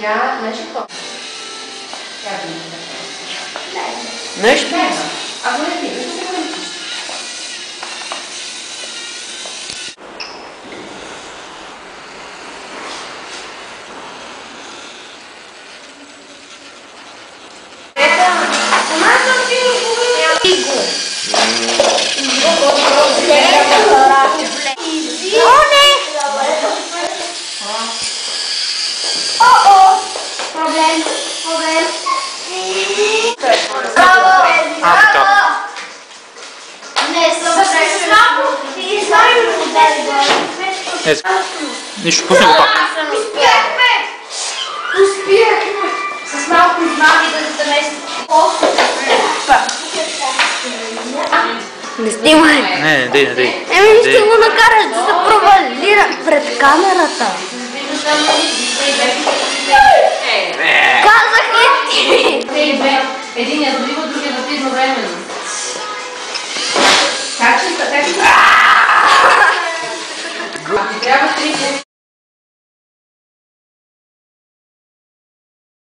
Я, значи какво? Я ви Нещо? Ако не стигаш, ще се върнеш. Проблем, проблем. А, така. Не, съм малко и знаем модель. Е, нищо, пусни го пак. Успяхме! Успяхме! С малко измами да заместим. Не снимай. Не, не, дей, не, дей. Еми ще го накараш да се провалира пред камерата. Казах ли ти? Бе.